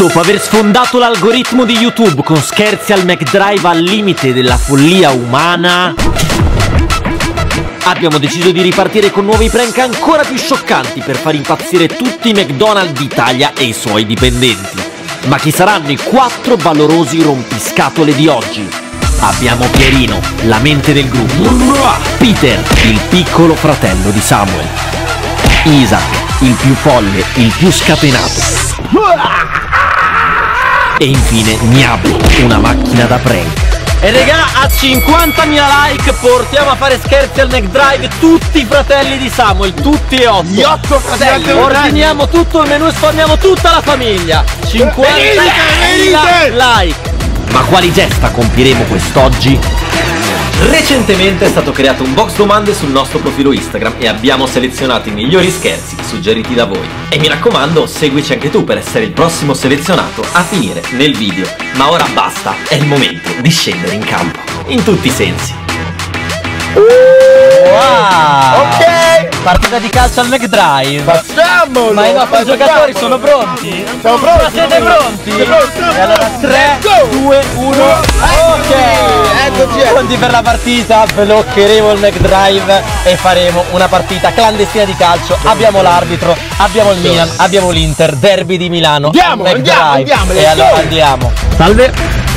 Dopo aver sfondato l'algoritmo di YouTube con scherzi al McDrive al limite della follia umana, abbiamo deciso di ripartire con nuovi prank ancora più scioccanti per far impazzire tutti i McDonald's d'Italia e i suoi dipendenti. Ma chi saranno i quattro valorosi rompiscatole di oggi? Abbiamo Pierino, la mente del gruppo, Peter, il piccolo fratello di Samuel, Isaac, il più folle, il più scatenato, e infine Niablo, una macchina da prank. E regà, a 50.000 like portiamo a fare scherzi al McDrive tutti i fratelli di Samuel, tutti e otto. Gli otto fratelli. Ordiniamo tutto il menù e sforniamo tutta la famiglia. 50.000 venite! like. Ma quali gesta compieremo quest'oggi? Recentemente è stato creato un box domande sul nostro profilo Instagram e abbiamo selezionato i migliori scherzi suggeriti da voi. E mi raccomando, seguici anche tu per essere il prossimo selezionato a finire nel video. Ma ora basta, è il momento di scendere in campo, in tutti i sensi. Wow! Ok. Partita di calcio al McDrive. Facciamolo. Ma i nostri giocatori sono pronti? Siamo pronti. Ma siete pronti? E allora 3, Go. 2, 1. Ok! Eccoci, ecco. Pronti per la partita, bloccheremo il McDrive e faremo una partita clandestina di calcio. Abbiamo l'arbitro, abbiamo il Milan, abbiamo l'Inter, derby di Milano. Andiamo, andiamo, andiamo, E allora andiamo. Salve.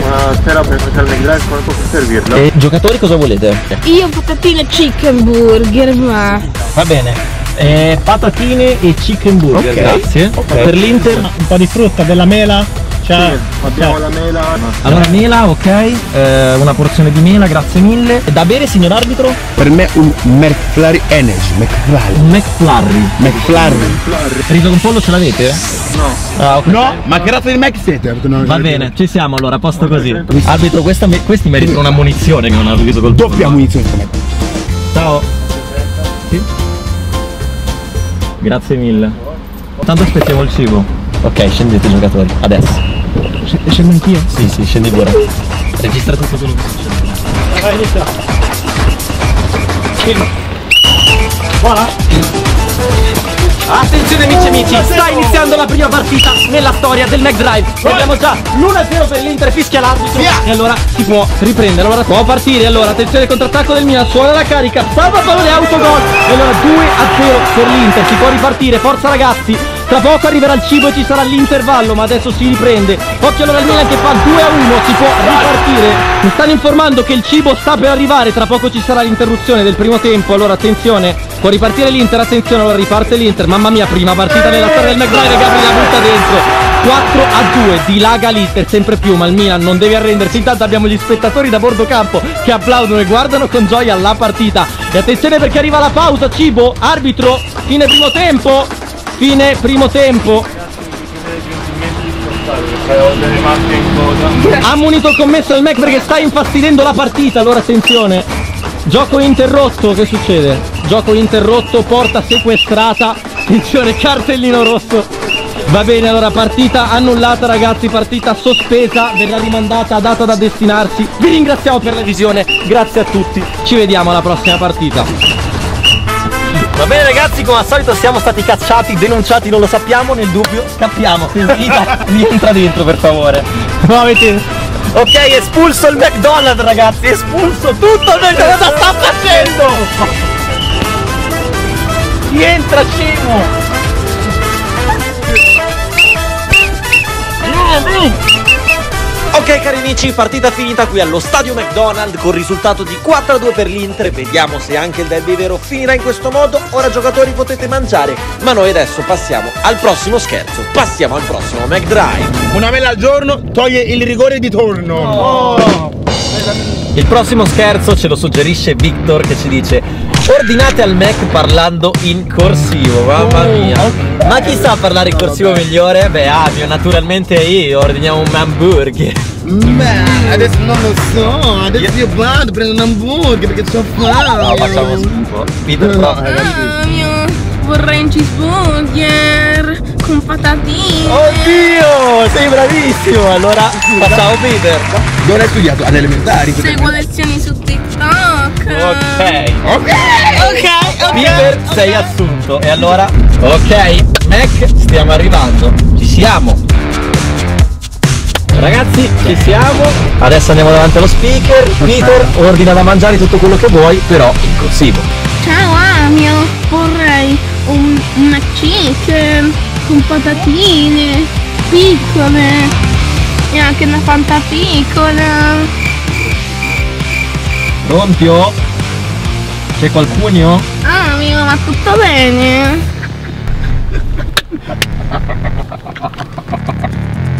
Buonasera, per il McDrive come posso servirlo? E giocatori cosa volete? Io patatine chicken burger, ma Va bene. Eh, patatine e chicken burger, Ok. grazie. Ok. Per l'Inter un po' di frutta, della mela. Ciao. Abbiamo la mela. Allora mela, ok, eh, una porzione di mela, grazie mille. Da bere signor arbitro? Per me un McFlurry Energy, McFlurry, Un McFlurry. McFlurry. Riso con pollo ce l'avete? No. Ah, ok. No, ma che razza di Mac siete? Perché non- Va bene, ci siamo allora, a posto così. Arbitro, questa questi meritano una munizione che non ha riso col pollo. Doppia munizione Ciao. Sì. Grazie mille. Tanto aspettiamo il cibo. Ok, scendete giocatori, adesso. Scendo anch'io. Sì, sì, scendi pure. Registra tutto quello che succede. Attenzione amici e amici, sta iniziando la prima partita nella storia del McDrive Abbiamo già l'1-0 per l'Inter, fischia l'arbitro. E allora si può riprendere, allora può partire. Allora attenzione contrattacco del Milan, suona la carica, salva il pallone autogol. E allora 2-0 per l'Inter, si può ripartire, forza ragazzi tra poco arriverà il cibo e ci sarà l'intervallo, ma adesso si riprende. Occhio allora il Milan che fa 2 a 1, si può ripartire. Mi stanno informando che il cibo sta per arrivare, tra poco ci sarà l'interruzione del primo tempo. Allora attenzione, può ripartire l'Inter, attenzione, allora riparte l'Inter. Mamma mia, prima partita nella storia del McDrive, Gabri la butta dentro. 4 a 2, dilaga l'Inter sempre più, ma il Milan non deve arrendersi. Intanto abbiamo gli spettatori da bordo campo che applaudono e guardano con gioia la partita. E attenzione perché arriva la pausa, cibo, arbitro, fine primo tempo. Fine primo tempo. Ha munito il commesso del Mac perché sta infastidendo la partita. Allora attenzione. Gioco interrotto, che succede? Gioco interrotto, porta sequestrata. Attenzione, cartellino rosso. Va bene, allora partita annullata ragazzi, partita sospesa, verrà rimandata data da destinarsi. Vi ringraziamo per la visione, grazie a tutti. Ci vediamo alla prossima partita. Va bene ragazzi, come al solito siamo stati cacciati, denunciati, non lo sappiamo, nel dubbio scappiamo. Rientra dentro per favore. No, avete... Ok, espulso il McDonald's ragazzi, espulso tutto il McDonald's, cosa sta facendo? Rientra scemo! Ok cari amici, partita finita qui allo stadio McDonald's con risultato di 4-2 per l'Inter. Vediamo se anche il derby vero finirà in questo modo. Ora giocatori potete mangiare, ma noi adesso passiamo al prossimo scherzo. Passiamo al prossimo McDrive. Una mela al giorno toglie il rigore di torno. Il prossimo scherzo ce lo suggerisce Victor che ci dice Ordinate al Mac parlando in corsivo, mamma mia Ma chi sa parlare in corsivo migliore? Beh, Avio, naturalmente io, ordiniamo un hamburger Ma adesso non lo so, adesso io vado, prendo un hamburger perché c'ho fame. No, facciamo schifo Peter, no, Ah, mio, vorrei un cheeseburger con patatine. Oddio, sei bravissimo Allora, facciamo Peter Dove hai studiato? Alle elementari. Seguo lezioni su TikTok. Ok. Ok. Ok, ok. Peter sei assunto. E allora? Ok, Mac, stiamo arrivando. Ci siamo. Ragazzi, ci siamo. Adesso andiamo davanti allo speaker. Peter, ordina da mangiare tutto quello che vuoi, però in corsivo. Ciao Amio, vorrei un, un McChicken con patatine piccole e anche una fanta piccola. Pronto? C'è qualcuno? Amio, ma tutto bene?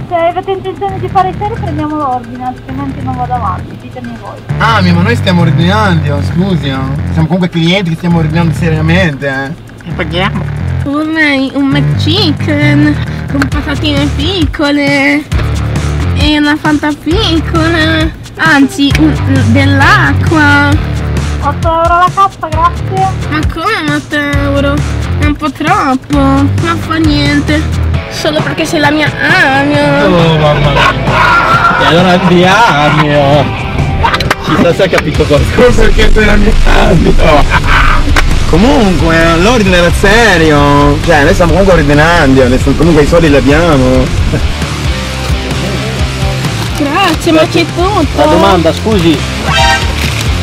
Se avete intenzione di fare serie prendiamo l'ordine, altrimenti non vado avanti, ditemi voi. Ah, ma noi stiamo ordinando, oh, scusi. oh. Siamo comunque clienti che stiamo ordinando seriamente, eh. Vorrei un McChicken con patatine piccole e una fanta piccola, anzi un- dell'acqua. 8 euro la cassa, grazie. Ma come 8 euro? È un po' troppo, non fa niente. Solo perché sei la mia Amio. Oh mamma mia. E allora andiamo. Chissà se ha capito qualcosa. Perché sei la mia Comunque, l'ordine era serio. Cioè, noi stiamo comunque ordinando, adesso comunque i soldi li abbiamo. Grazie, ma c'è tutto. La domanda, scusi.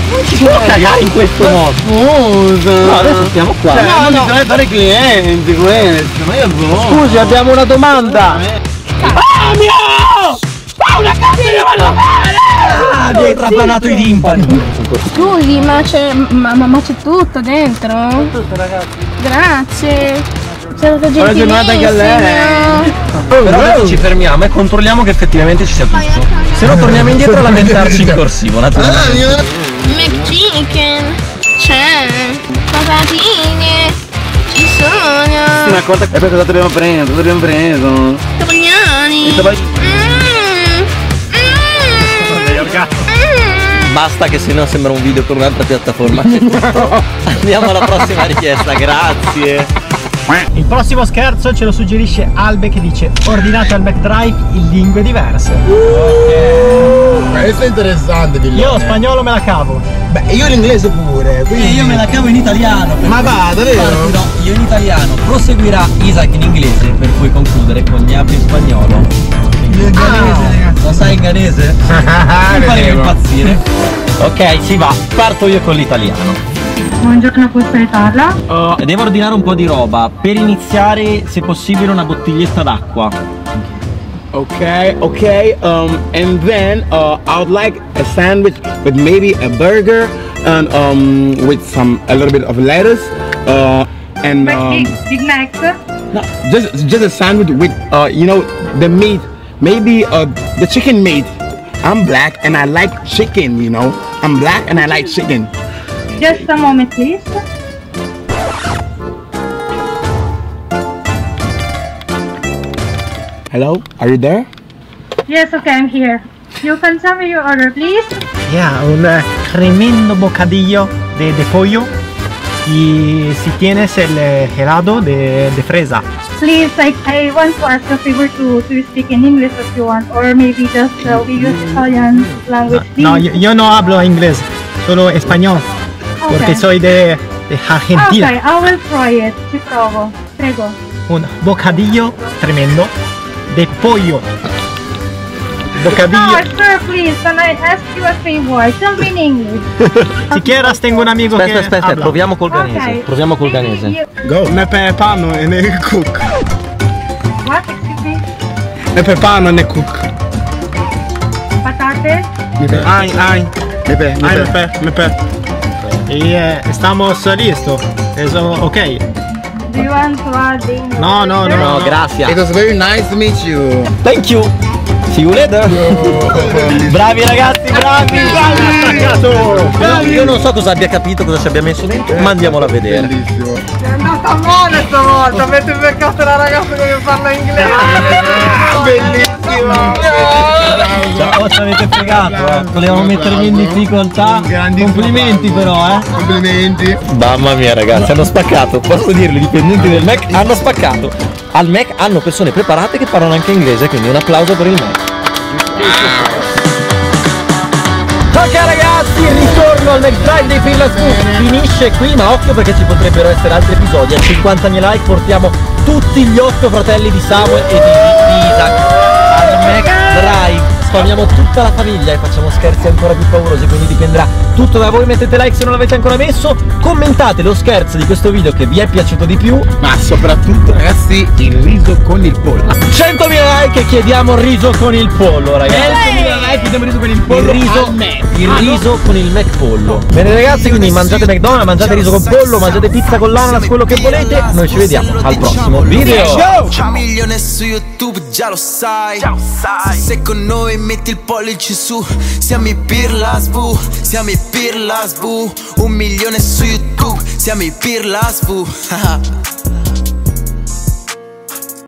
Non si può cagare in questo modo. Scusa. No, adesso stiamo qua. Cioè, No, non no. bisogna fare clienti questo, ma io boh. Scusi, abbiamo una domanda. Ah, mi hai trapanato i timpani. Scusi, ma c'è. Ma, ma- ma c'è tutto dentro? Tutto ragazzi. Grazie. Buona giornata anche a lei. Però adesso ci fermiamo e controlliamo che effettivamente ci sia tutto. Se no torniamo indietro a lamentarci in corsivo, Ah, naturalmente. McChicken. C'è. Patatine. Ci sono. Una cosa... E poi cosa abbiamo preso? Cosa abbiamo preso? Togliani. Mm. Mm. Basta che se no sembra un video per un'altra piattaforma. Andiamo alla prossima richiesta, grazie. Il prossimo scherzo ce lo suggerisce Albe che dice ordinate al McDrive in lingue diverse. Questo è interessante, Villone. Io lo spagnolo me la cavo. Beh, io l'inglese pure, quindi... la cavo in italiano. Ma va, davvero? Partirò io in italiano, proseguirà Isaac in inglese per poi concludere con gli in spagnolo. Lo sai in ghanese? Ah, Mi farei vedevo. impazzire. Ok, si va, parto io con l'italiano. Buongiorno, posso aiutarla? Uh, devo ordinare un po' di roba. Per iniziare, se possibile, una bottiglietta d'acqua. Okay, okay. Um, and then uh, I would like a sandwich with maybe a burger and um, with some a little bit of lettuce. Uh, and um, Big Mac. no, just just a sandwich with uh, you know, the meat. Maybe uh, the chicken meat. I'm black and I like chicken. You know, I'm black and I like chicken. Just a moment, please. Hello, are you there? Yes, okay, I'm here. You can tell me your order, please. Yeah, un eh, tremendo bocadillo de, de pollo y si tienes el eh, helado de, de fresa. Please, I, I want to ask a favor to, to speak in English if you want, or maybe just uh, we use Italian language, please. No, yo, yo no hablo inglés, solo español, porque Okay. soy de, de Argentina. Okay, I will try it. Ci provo. Prego. Un bocadillo tremendo de pollo. Bocadillo. No, sir, please, can I ask you a favor? Tell me in English. Si quieres tengo un amico Aspetta, che aspetta, aspetta, proviamo col ganese. Okay. Proviamo col ganese. Go. Me pepano and a cook. What? Excuse me? Me pepano and a cook. Patate? Ay, ay, Me pe, me ay, pe. me pe, me pe. Y eh, estamos listos. Eso, ok. Do you want to add English? No, no, no, No, no. grazie. It was very nice to meet you. Thank you. See you later. bravi ragazzi, bravi. Bravi. Io non so cosa abbia capito, cosa ci abbia messo dentro, ma andiamola a vedere. Bellissimo. È andata male stavolta, avete beccato la ragazza che parla inglese. Bellissimo. Ciao, ci avete fregato, eh. Volevamo mettervi in difficoltà. Complimenti però, eh. Complimenti. Mamma mia ragazzi, hanno spaccato. Posso dirlo, i dipendenti del Mac hanno spaccato. Al Mac hanno persone preparate che parlano anche inglese, quindi un applauso per il Mac. Ok ragazzi, il ritorno al McDrive dei Pirla finisce qui, ma occhio perché ci potrebbero essere altri episodi. A 50.000 like portiamo tutti gli otto fratelli di Samuel e di, di, di Isaac al McDrive. Spamiamo tutta la famiglia e facciamo scherzi ancora più paurosi, quindi dipenderà tutto da voi. Mettete like se non l'avete ancora messo, commentate lo scherzo di questo video che vi è piaciuto di più. Ma soprattutto ragazzi il riso con il pollo. 100.000 like e chiediamo il riso con il pollo, ragazzi. 100.000 like chiediamo il riso con il pollo. Il riso, il riso con il Mac pollo. Bene ragazzi, quindi mangiate McDonald's, mangiate riso con pollo, mangiate pizza con l'ananas, quello che volete. Noi ci vediamo al prossimo video. Un milione su YouTube già lo sai Se con noi metti il pollice su Siamo i Pirla Svu Siamo i Pirla Svu Un milione su YouTube Siamo i Pirla Svu